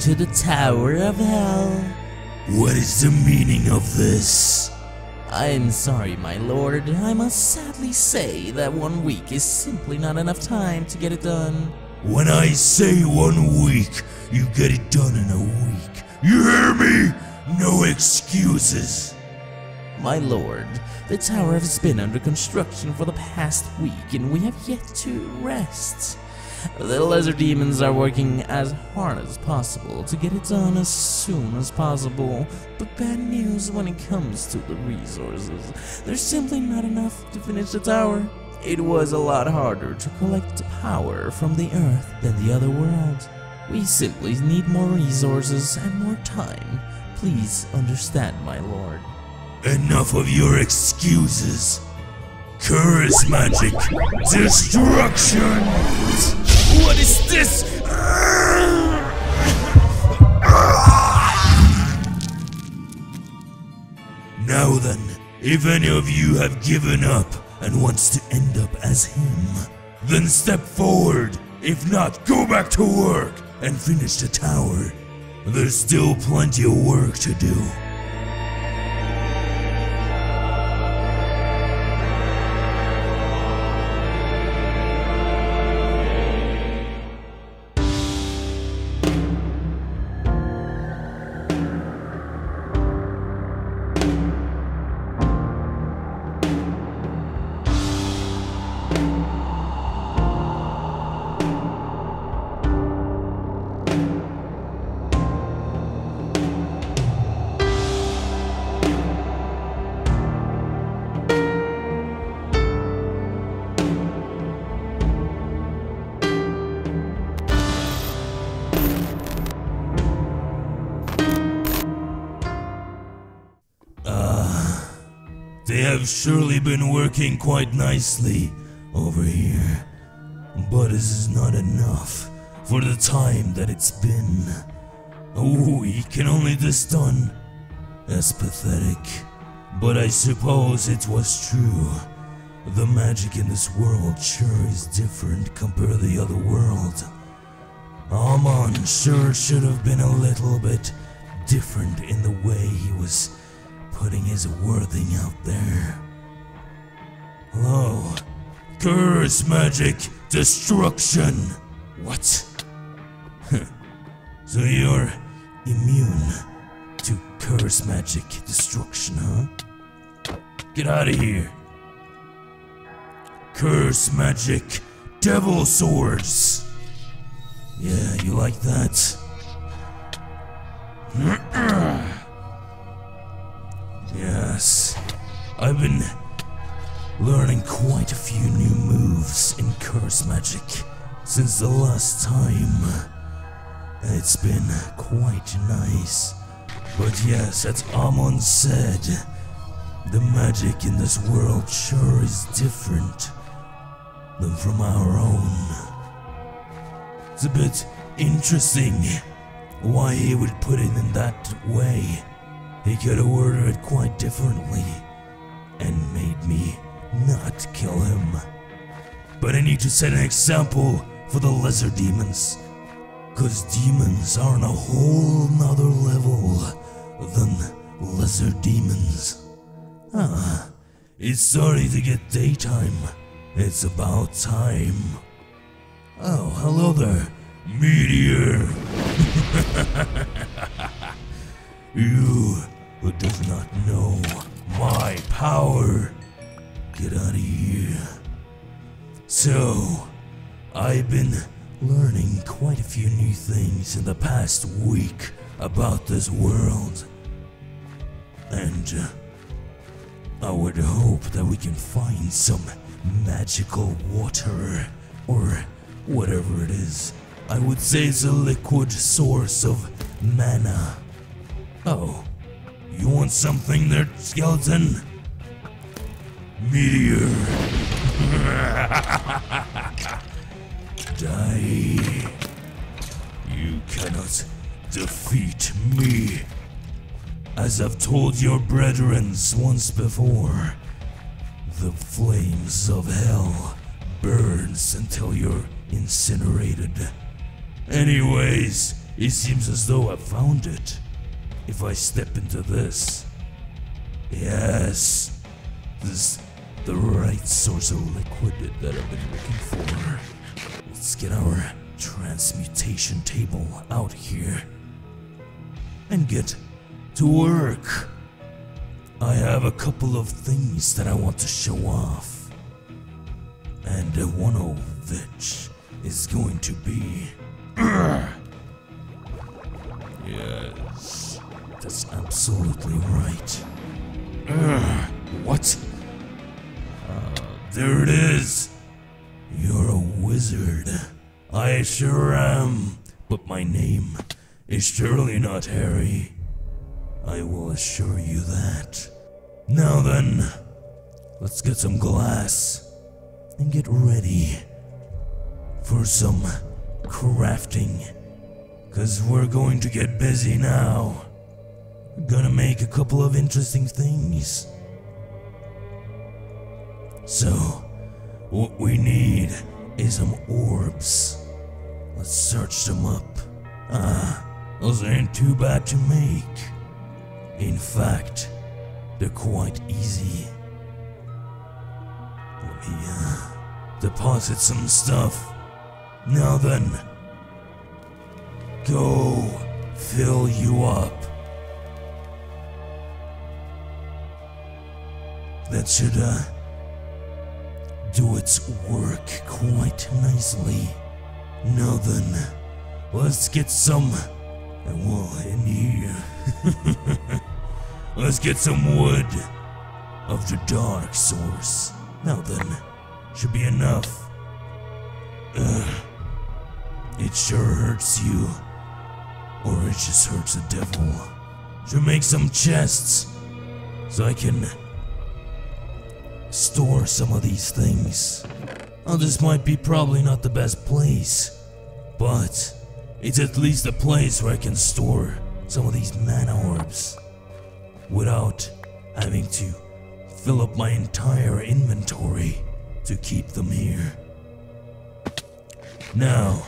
To the Tower of Hell. What is the meaning of this? I'm sorry, my lord. I must sadly say that one week is simply not enough time to get it done. When I say one week, you get it done in a week. You hear me? No excuses. My lord, the tower has been under construction for the past week and we have yet to rest. The lizard demons are working as hard as possible to get it done as soon as possible, but bad news when it comes to the resources. There's simply not enough to finish the tower. It was a lot harder to collect power from the earth than the other world. We simply need more resources and more time. Please understand, my lord. Enough of your excuses. Curse magic. Destruction. What is this? Now then, if any of you have given up and wants to end up as him, then step forward. If not, go back to work and finish the tower. There's still plenty of work to do. Have surely been working quite nicely over here. But this is not enough for the time that it's been. Week can only this done. That's pathetic. But I suppose it was true. The magic in this world sure is different compared to the other world. Amon sure should have been a little bit different in the way he was putting his worthing out there. Hello. Curse magic destruction. What? so you're immune to curse magic destruction, huh? Get out of here. Curse magic devil swords. Yeah, you like that? I've been learning quite a few new moves in curse magic since the last time. It's been quite nice. But yes, as Amon said, the magic in this world sure is different than from our own. It's a bit interesting why he would put it in that way. He could have worded it quite differently and made me not kill him. But I need to set an example for the lesser demons. Cause demons are on a whole nother level than lesser demons. Ah, it's starting to get daytime. It's about time. Oh, hello there, Meteor. you who does not know my power. Get out of here. So, I've been learning quite a few new things in the past week about this world. And uh, I would hope that we can find some magical water or whatever it is. I would say it's a liquid source of mana. Oh, you want something there, skeleton? Meteor. Die. You cannot defeat me. As I've told your brethren once before, the flames of hell burns until you're incinerated. Anyways, it seems as though I've found it. If I step into this. Yes. This is the right source of liquid that I've been looking for. Let's get our transmutation table out here and get to work. I have a couple of things that I want to show off. And one of which is going to be. yes, that's absolutely right. what? Uh, there it is. You're a wizard. I sure am. But my name is surely not Harry. I will assure you that. Now then, let's get some glass and get ready for some crafting. Cause we're going to get busy now. Gonna make a couple of interesting things. So, what we need is some orbs. Let's search them up. Ah, those ain't too bad to make. In fact, they're quite easy. Let me uh, deposit some stuff. Now then, go fill you up. That should uh, do its work quite nicely. Now then, let's get some. Well, in here. let's get some wood of the dark source. Now then, should be enough. Ugh. It sure hurts you. Or it just hurts the devil. Should make some chests. So I can store some of these things. Now this might be probably not the best place. But it's at least a place where I can store some of these mana orbs. Without having to fill up my entire inventory to keep them here. Now,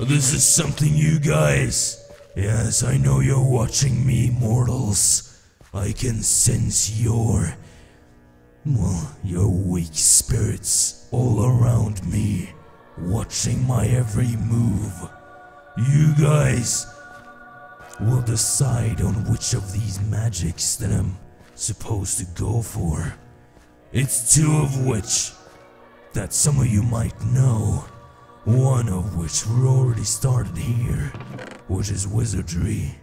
this is something you guys. Yes, I know you're watching me, mortals. I can sense your. Well, your weak spirits all around me, watching my every move. You guys will decide on which of these magics that I'm supposed to go for. It's two of which that some of you might know. One of which we already started here, which is wizardry.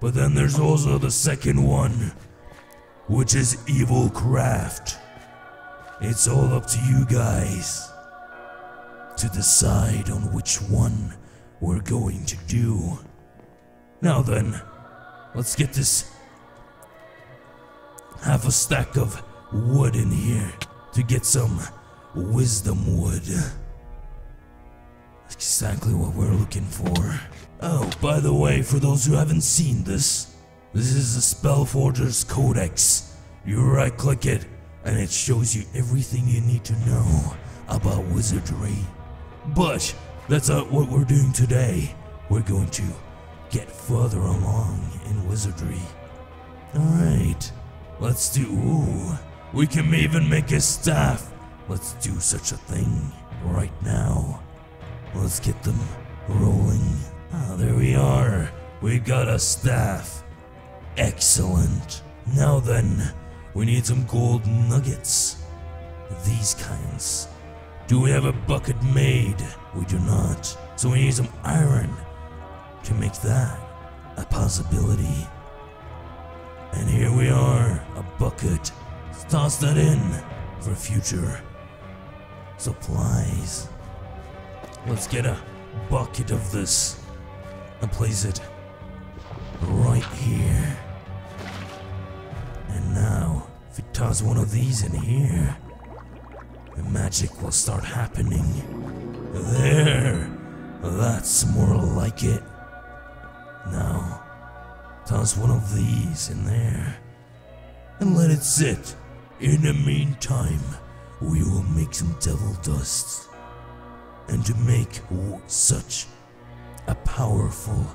But then there's also the second one, which is evil craft. It's all up to you guys to decide on which one we're going to do. Now then, let's get this half a stack of wood in here to get some wisdom wood. That's Exactly what we're looking for. Oh, by the way, for those who haven't seen this, this is the Spellforger's Codex. You right click it, and it shows you everything you need to know about wizardry. But that's not what we're doing today. We're going to get further along in wizardry. Alright, let's do. Ooh, we can even make a staff. Let's do such a thing right now. Let's get them rolling. Ah, there we are. We got a staff. Excellent. Now then, we need some gold nuggets. These kinds. Do we have a bucket made? We do not. So we need some iron to make that a possibility. And here we are, a bucket. Let's toss that in for future supplies. Let's get a bucket of this and place it right here. And now, if we toss one of these in here, the magic will start happening. There! That's more like it. Now, toss one of these in there and let it sit. In the meantime, we will make some devil dust. And to make such a powerful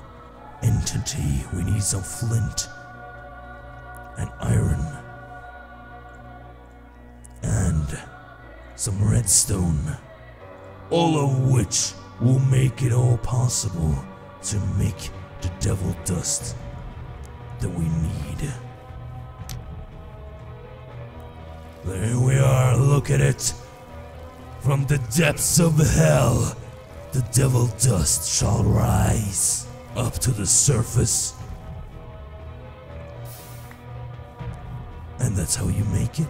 entity, we need some flint and iron and some redstone, all of which will make it all possible to make the devil dust that we need. There we are, look at it. From the depths of hell, the devil dust shall rise up to the surface. And that's how you make it?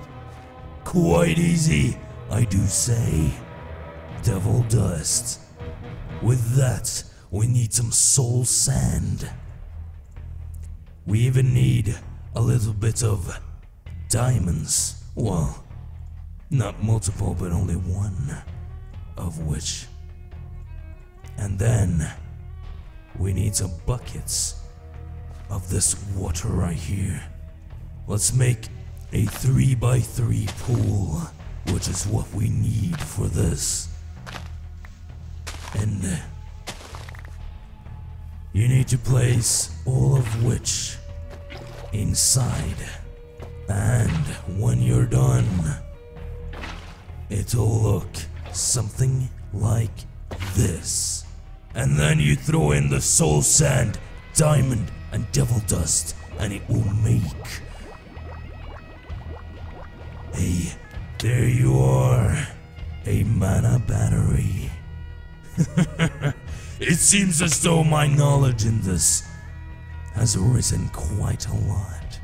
Quite easy, I do say. Devil dust. With that, we need some soul sand. We even need a little bit of diamonds. Well, not multiple, but only one of which. And then we need some buckets of this water right here. Let's make a 3 by 3 pool, which is what we need for this. And uh, you need to place all of which inside. And when you're done, it'll look something like this. And then you throw in the soul sand, diamond, and devil dust, and it will make a. There you are. A mana battery. it seems as though my knowledge in this has risen quite a lot.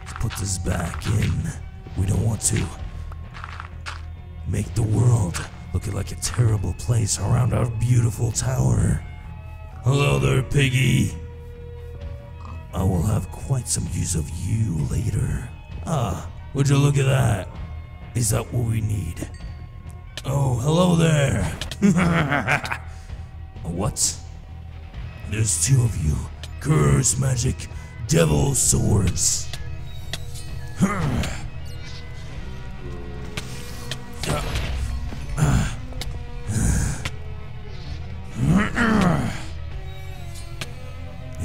Let's put this back in. We don't want to make the world look like a terrible place around our beautiful tower. Hello there, piggy. I will have quite some use of you later. Ah, would you look at that? Is that what we need? Oh, hello there. what? There's two of you. Curse magic, devil swords.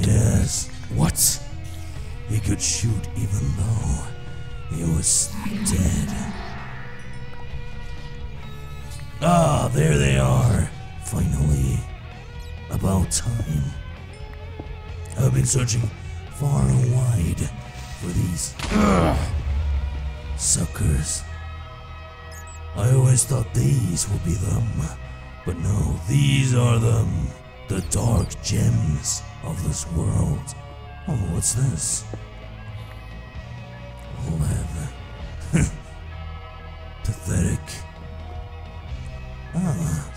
Yes. What? He could shoot even though he was dead. Ah, there they are. Finally. About time. I've been searching far and wide for these suckers. I always thought these would be them, but no, these are them. The dark gems of this world. Oh, what's this?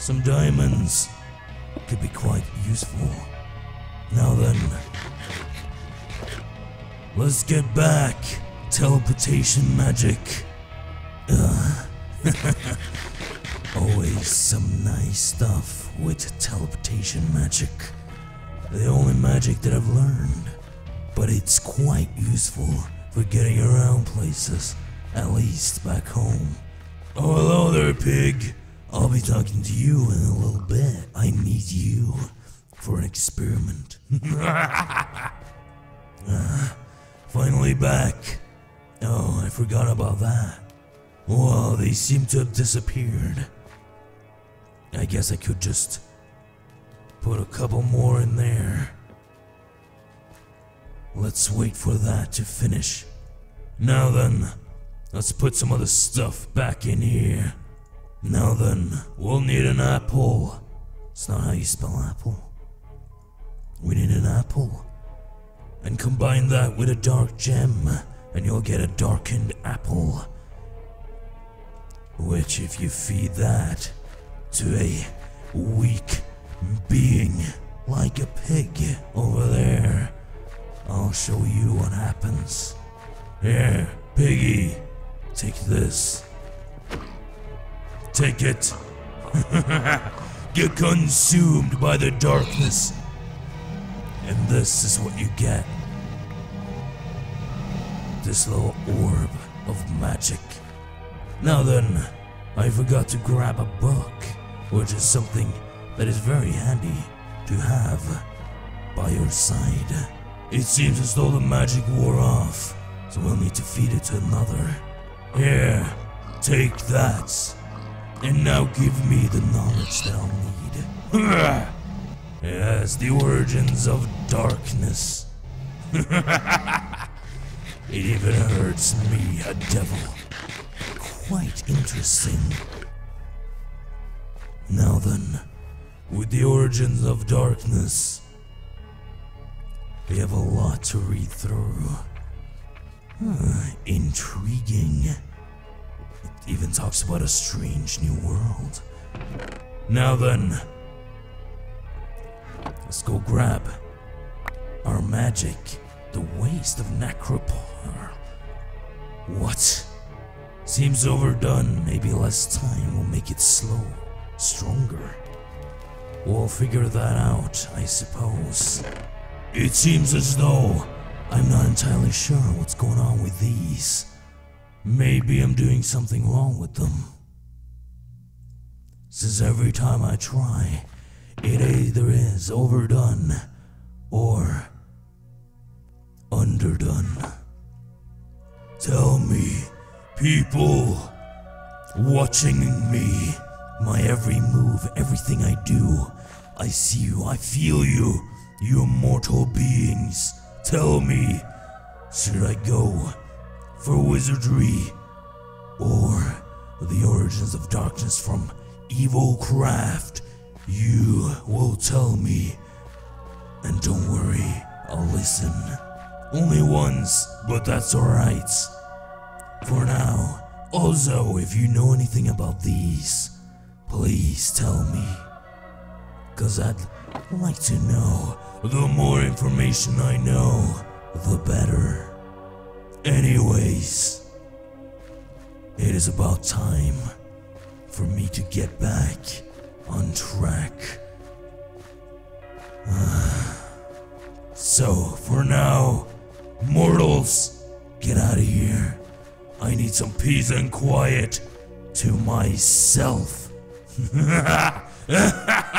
Some diamonds. Could be quite useful. Now then, let's get back. Teleportation magic. Uh, Ugh. Always some nice stuff with teleportation magic. The only magic that I've learned. But it's quite useful for getting around places, at least back home. Oh, hello there, pig. I'll be talking to you in a little bit. I need you for an experiment. Ah, finally back. Oh, I forgot about that. Well, they seem to have disappeared. I guess I could just put a couple more in there. Let's wait for that to finish. Now then, let's put some of the stuff back in here. Now then, we'll need an apple. It's not how you spell apple. We need an apple. And combine that with a dark gem, and you'll get a darkened apple. Which, if you feed that to a weak being like a pig over there, I'll show you what happens. Here, piggy, take this. Take it. Get consumed by the darkness. And this is what you get. This little orb of magic. Now then, I forgot to grab a book, which is something that is very handy to have. by your side. It seems as though the magic wore off, so we'll need to feed it to another. Here, take that. And now give me the knowledge that I'll need. yes, the origins of darkness. it even hurts me, a devil. Quite interesting. Now then, with the origins of darkness, we have a lot to read through. Intriguing. Even talks about a strange new world. Now then, let's go grab our magic, the waste of Necropar. What? Seems overdone. Maybe less time will make it slow, stronger. We'll figure that out, I suppose. It seems as though I'm not entirely sure what's going on with these. Maybe I'm doing something wrong with them. Since every time I try, it either is overdone or underdone. Tell me, people watching me, my every move, everything I do, I see you, I feel you, you mortal beings. Tell me, should I go for wizardry or the origins of darkness from evil craft? You will tell me. And don't worry, I'll listen. Only once, but that's alright. For now, also, if you know anything about these, please tell me. Cause I'd like to know. The more information I know, the better. Anyways, it is about time for me to get back on track. so, for now, mortals, get out of here. I need some peace and quiet to myself.